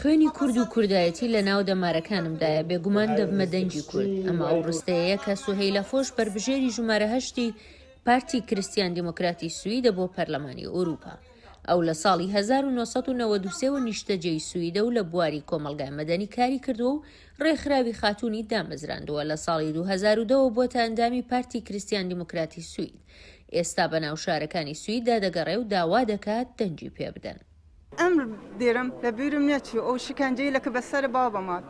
خوێنی کورد و کوردایەتی لە ناو دەمارەکانمدایە، بێگومان دەبمە دەنگی کورد. ئەمە ئەو ڕستەیەیە کە سوهەیلە فۆش بەربژێری ژمارە هەشتی پارتی کریستیان دیموکراتی سویدە بۆ پەرلەمانی ئورووپا. ئەو لە ساڵی هەزار و نۆ سەد و نەوەد و سێ وە نیشتەجێی سویدە و لە بواری کۆمەڵگای مەدەنی کاری کردووە و ڕێکخراوی خاتوونی دامەزراندووە، لە ساڵی دوو هەزار و دە وە بووەتە ئەندامی پارتی کریستیان دیموکراتی سوید. ئێستا بە ناو شارەکانی سویددا دەگەڕێ و داوا دەکات دەنگی پێ بدەن. ئەم دیرم لە بیرم نەچوو ئەو شکەنجەیلە ک بە سەر بابم هات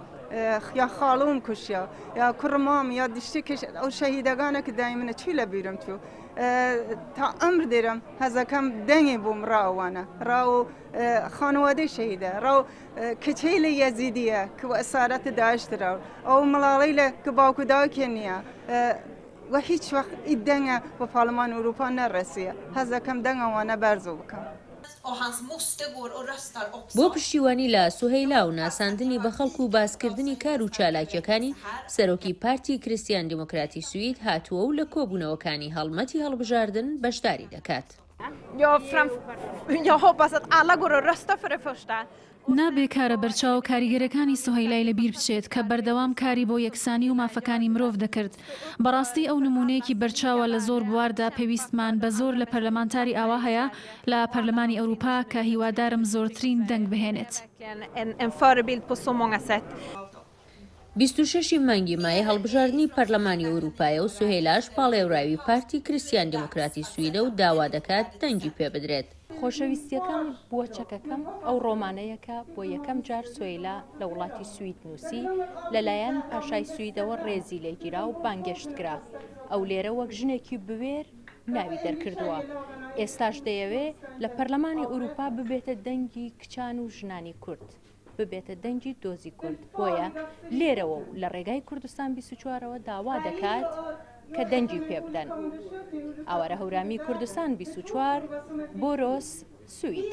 یا خاڵووم کوشیا یا کوڕ مام یا دشتی کش ئەو شەهیدەگانە ک دای منە چوی لە بیرم چوو تا ئەمر دیرم هەزەکەم دەنگی بووم ڕا ئەوانە ڕا و خانوادەی شەهیدە ڕا و کچەیلە یەزیدیە ک وە ئەسارەت داعش دراون ئەو مڵاڵەیلە ک باوک و دایکێ نییە وە هیچ وەخت ئی دەنگە وە پارلمان ئوروپا نەڕەسیە هەز ئەکەم دەنگە وانە بەرزو بکەم. بۆ پشتیوانی لە سوهەیلا و ناساندنی بە خەڵک و باسکردنی کار و چالاکییەکانی، سەرۆکی پارتی کریستیان دیموکراتی سوید هاتووە و لە کۆبوونەوەکانی هەڵمەتی هەڵبژاردن بەشداری دەکات. نابێ کارە بەرچاو کاریگەرەکانی سوهەیلای لە بیر بچێت کە بەردەوام کاری بۆ یەکسانی و مافەکانی مرۆڤ دەکرد. بەڕاستی ئەو نموونەیەکی بەرچاوە لە زۆر بواردا پێویستمان بە زۆر لە پەرلەمانتاری ئاوا هەیە لە پەرلەمانی ئەوروپا کە هیوادارم زۆرترین دەنگ بهێنێت. بیست و شەش ی مانگی مای هەڵبژاردنی پەرلەمانی ئەوروپایە و سوهێلاش پاڵێوراوی پارتی کریستیان دیموکراتی سویدە و داوا دەکات دەنگی پێ بدرێت. خۆشەویستیەکەم بۆ چەکەکەم ئەو ڕۆمانەیە کە بۆ یەکەم جار سۆیلا لە وڵاتی سوید نووسی، لەلایەن پاشای سویدەوە ڕێزی لێگیرا و بانگێشت کرا. ئەو لێرە وەک ژنێکی بوێر ناوی دەرکردووە. ئێستاش دەیەوێ لە پەرلەمانی ئەوروپا ببێتە دەنگی کچان و ژنانی کورد. ببێتە دەنگی دۆزی کورد بۆیە لێرەوە و لە ڕێگای کوردستان بیست و چوارەوە داوا دەکات کە دەنگی پێ بدەن ئاوارە هەورامی کوردستان بیست و چوار بۆرۆس سوید.